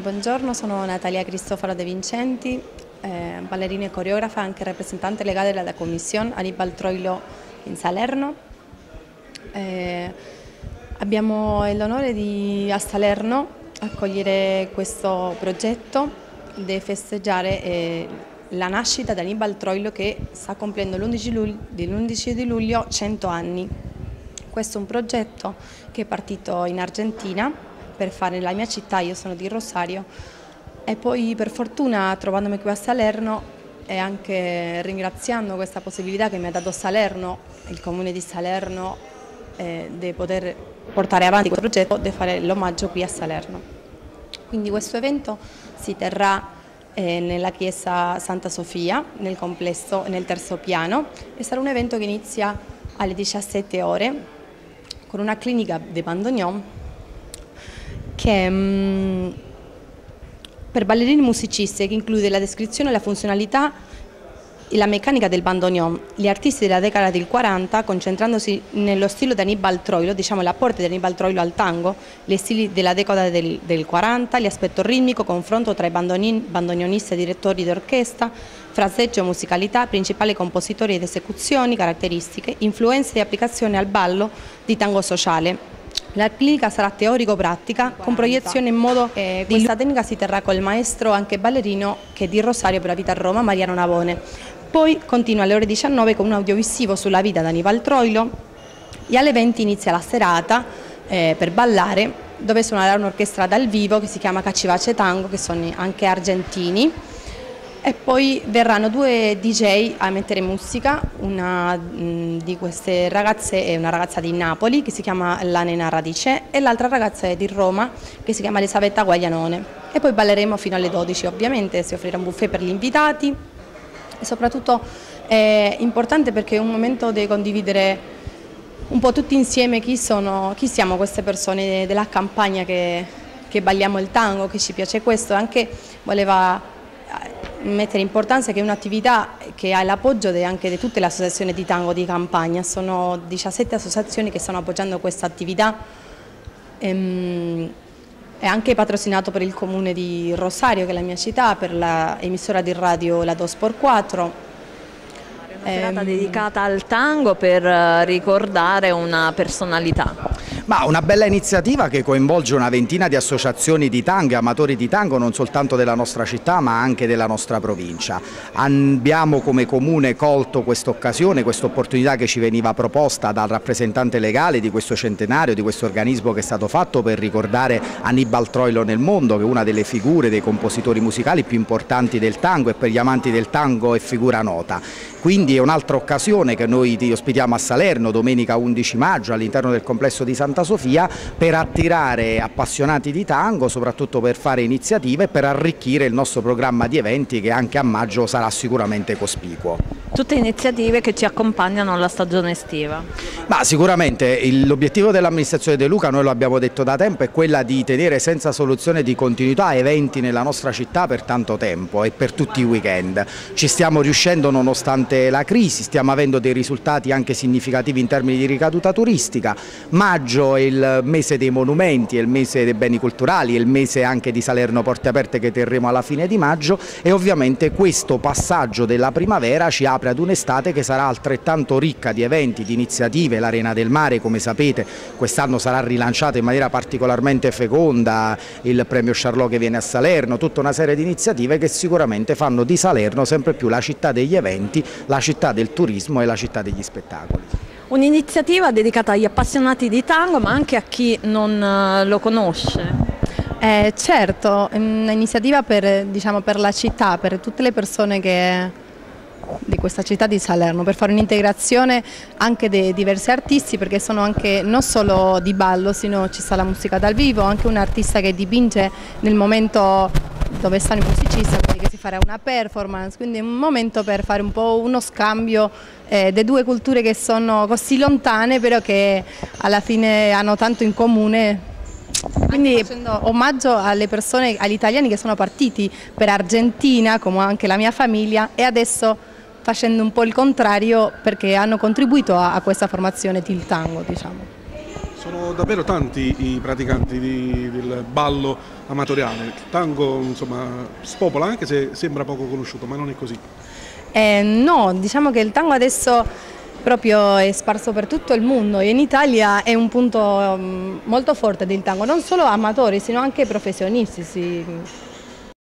buongiorno, sono Natalia Cristoforo De Vincenti, eh, ballerina e coreografa, anche rappresentante legale della Commissione Anibal Troilo in Salerno. Eh, abbiamo l'onore di a Salerno accogliere questo progetto di festeggiare eh, la nascita di Anibal Troilo che sta compiendo l'11 luglio, di luglio 100 anni. Questo è un progetto che è partito in Argentina per fare la mia città, io sono di Rosario e poi per fortuna trovandomi qui a Salerno e anche ringraziando questa possibilità che mi ha dato Salerno, il comune di Salerno, eh, di poter portare avanti questo progetto, di fare l'omaggio qui a Salerno. Quindi questo evento si terrà eh, nella chiesa Santa Sofia, nel complesso, nel terzo piano e sarà un evento che inizia alle 17 ore con una clinica di bandoneon che mh, mm, per ballerini musicisti che include la descrizione, la funzionalità e la meccanica del bandoneon. Gli artisti della decada del 40, concentrandosi nello stile di Annibal Troilo, diciamo l'apporto di Annibal Troilo al tango, gli stili della decada del, del 40, l'aspetto ritmico, confronto tra i bandoneonisti e direttori d'orchestra, fraseggio, musicalità, principali compositori ed esecuzioni, caratteristiche, influenze e applicazione al ballo di tango sociale. La clinica sarà teorico-pratica con proiezione in modo che questa tecnica si terrà col maestro anche ballerino che è di Rosario per la vita a Roma, Mariano Navone. Poi continua alle ore 19 con un audiovisivo sulla vita di Anibal Troilo e alle 20 inizia la serata eh, per ballare dove suonerà un'orchestra dal vivo che si chiama Cacivace Tango che sono anche argentini. E poi verranno due DJ a mettere musica, una mh, di queste ragazze è una ragazza di Napoli che si chiama La Nena Radice e l'altra ragazza è di Roma che si chiama Elisabetta Guaglianone. E poi balleremo fino alle 12 ovviamente, si offrirà un buffet per gli invitati e soprattutto è importante perché è un momento di condividere un po' tutti insieme chi, sono, chi siamo queste persone della campagna che, che balliamo il tango, che ci piace questo, anche voleva mettere importanza che è un'attività che ha l'appoggio anche di tutte le associazioni di tango di campagna, sono 17 associazioni che stanno appoggiando questa attività, ehm, è anche patrocinato per il comune di Rosario che è la mia città, per l'emissora di radio La Dosport 4, una serata ehm... dedicata al tango per eh, ricordare una personalità. Ma una bella iniziativa che coinvolge una ventina di associazioni di tango amatori di tango non soltanto della nostra città ma anche della nostra provincia. Abbiamo come comune colto questa occasione, questa opportunità che ci veniva proposta dal rappresentante legale di questo centenario, di questo organismo che è stato fatto per ricordare Annibal Troilo nel mondo che è una delle figure dei compositori musicali più importanti del tango e per gli amanti del tango è figura nota. Quindi è un'altra occasione che noi ti ospitiamo a Salerno domenica 11 maggio all'interno del complesso di Santa Sofia per attirare appassionati di tango, soprattutto per fare iniziative e per arricchire il nostro programma di eventi che anche a maggio sarà sicuramente cospicuo tutte iniziative che ci accompagnano alla stagione estiva. Ma sicuramente l'obiettivo dell'amministrazione De Luca, noi lo abbiamo detto da tempo, è quella di tenere senza soluzione di continuità eventi nella nostra città per tanto tempo e per tutti i weekend. Ci stiamo riuscendo nonostante la crisi, stiamo avendo dei risultati anche significativi in termini di ricaduta turistica. Maggio è il mese dei monumenti, è il mese dei beni culturali, è il mese anche di Salerno Porte Aperte che terremo alla fine di maggio e ovviamente questo passaggio della primavera ci apre ad un'estate che sarà altrettanto ricca di eventi, di iniziative, l'Arena del Mare come sapete quest'anno sarà rilanciata in maniera particolarmente feconda, il premio Charlot che viene a Salerno, tutta una serie di iniziative che sicuramente fanno di Salerno sempre più la città degli eventi, la città del turismo e la città degli spettacoli. Un'iniziativa dedicata agli appassionati di tango ma anche a chi non eh, lo conosce. Eh, certo, è un'iniziativa per, diciamo, per la città, per tutte le persone che di questa città di Salerno per fare un'integrazione anche di diversi artisti perché sono anche non solo di ballo, sino ci sta la musica dal vivo, anche un artista che dipinge nel momento dove stanno i musicisti, quindi che si farà una performance, quindi è un momento per fare un po' uno scambio eh, di due culture che sono così lontane però che alla fine hanno tanto in comune. Quindi facendo omaggio alle persone, agli italiani che sono partiti per Argentina, come anche la mia famiglia, e adesso facendo un po' il contrario perché hanno contribuito a, a questa formazione del tango. Diciamo. Sono davvero tanti i praticanti di, del ballo amatoriale. Il tango insomma, spopola anche se sembra poco conosciuto, ma non è così. Eh, no, diciamo che il tango adesso proprio è sparso per tutto il mondo e in Italia è un punto um, molto forte del tango, non solo amatori, sino anche professionisti. Si